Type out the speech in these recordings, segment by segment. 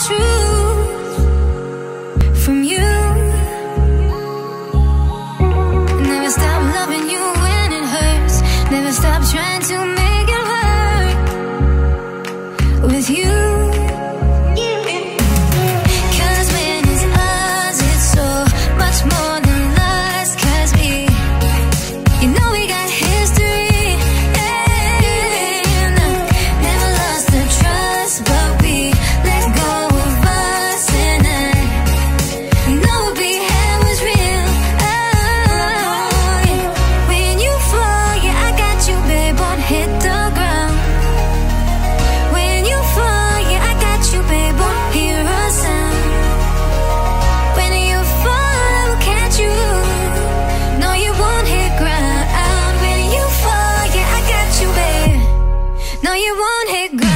去 I won't hit good.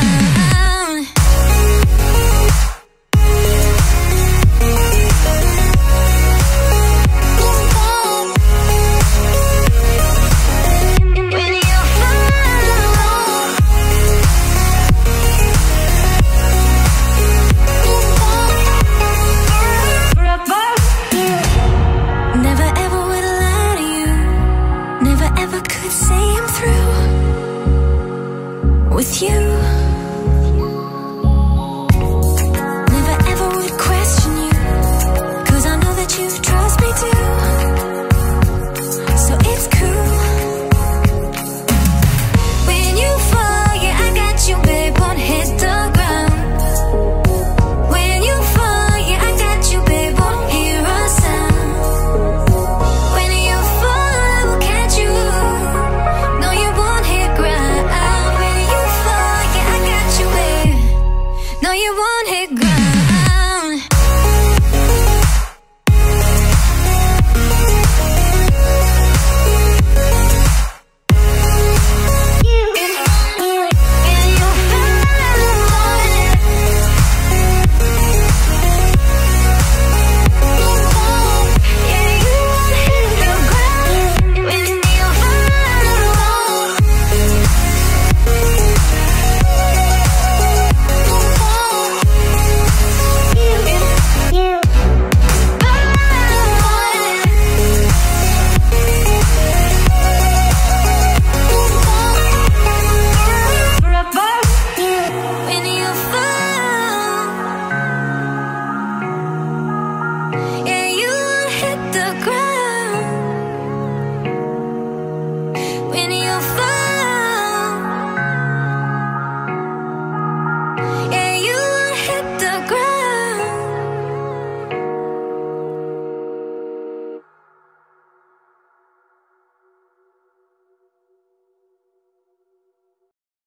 you.